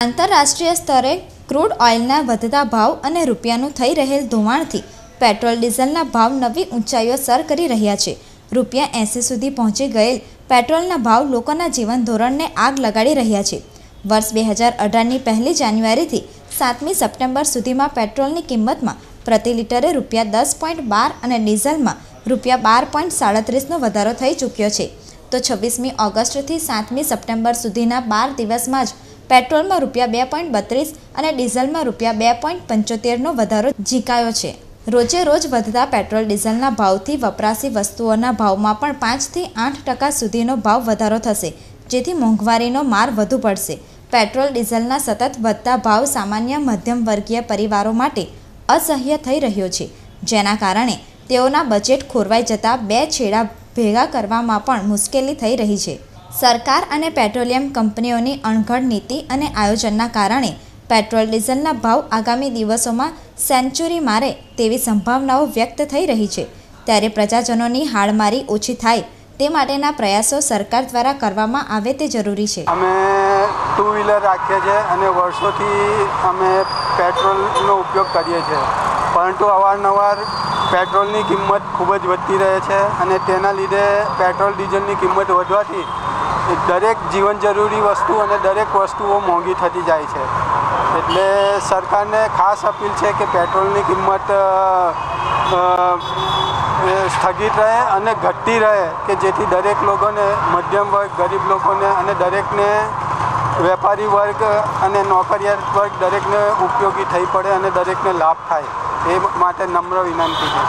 આંતરરાષ્ટ્રીય સ્તરે ક્રૂડ ઓઇલના વધતા ભાવ અને રૂપિયાનું થઈ રહેલ ધોવાણથી પેટ્રોલ ડીઝલના ભાવ નવી ઊંચાઈઓ સર કરી રહ્યા છે. રૂપિયા એંસી સુધી પહોંચી ગયેલ પેટ્રોલના ભાવ લોકોના જીવન ધોરણને આગ લગાડી રહ્યા છે. વર્ષ બે હજાર અઢારની પહેલી જાન્યુઆરીથી સાતમી સપ્ટેમ્બર સુધીમાં પેટ્રોલની કિંમતમાં પ્રતિ લિટરે રૂપિયા દસ પોઈન્ટ બાર અને ડીઝલમાં રૂપિયા બાર પોઈન્ટ સાડત્રીસનો વધારો થઈ ચૂક્યો છે. તો છવ્વીસમી ઓગસ્ટથી સાતમી સપ્ટેમ્બર સુધીના બાર દિવસમાં જ પેટ્રોલમાં રૂપિયા બે પોઈન્ટ બત્રીસ અને ડીઝલમાં રૂપિયા બે પોઈન્ટ પંચોતેરનો વધારો ઝીકાયો છે. રોજે રોજ વધતા પેટ્રોલ ડીઝલના ભાવથી વપરાશી વસ્તુઓના ભાવમાં પણ પાંચથી આઠ ટકા સુધીનો ભાવ વધારો થશે, જેથી મોંઘવારીનો માર વધુ પડશે. પેટ્રોલ ડીઝલના સતત વધતા ભાવ સામાન્ય મધ્યમ વર્ગીય પરિવારો માટે અસહ્ય થઈ રહ્યો છે, જેના કારણે તેઓના બજેટ ખોરવાઈ જતાં બે છેડા ભેગા કરવામાં પણ મુશ્કેલી થઈ રહી છે. સરકાર અને પેટ્રોલિયમ કંપનીઓની અણઘડ નીતિ અને આયોજનના કારણે પેટ્રોલ ડીઝલના ભાવ આગામી દિવસોમાં સેન્ચુરી મારે તેવી સંભાવનાઓ વ્યક્ત થઈ રહી છે. ત્યારે પ્રજાજનોની હાડમારી ઓછી થાય તે માટેના પ્રયાસો સરકાર દ્વારા કરવામાં આવે તે જરૂરી છે. અમે ટુ વ્હીલર રાખીએ છીએ અને વર્ષોથી અમે પેટ્રોલનો ઉપયોગ કરીએ છીએ. પરંતુ અવારનવાર પેટ્રોલની કિંમત ખૂબ જ વધતી રહે છે અને તેના લીધે પેટ્રોલ ડીઝલની કિંમત વધવાથી દરેક જીવન જરૂરી વસ્તુ અને દરેક વસ્તુઓ મોંઘી થતી જાય છે. એટલે સરકારને ખાસ અપીલ છે કે પેટ્રોલની કિંમત સ્થગિત રહે અને ઘટતી રહે કે જેથી દરેક લોકોને, મધ્યમ વર્ગ, ગરીબ લોકોને અને દરેકને વેપારી વર્ગ અને નોકરિયાત વર્ગ દરેકને ઉપયોગી થઈ પડે અને દરેકને લાભ થાય. એ માટે નમ્ર વિનંતી છે.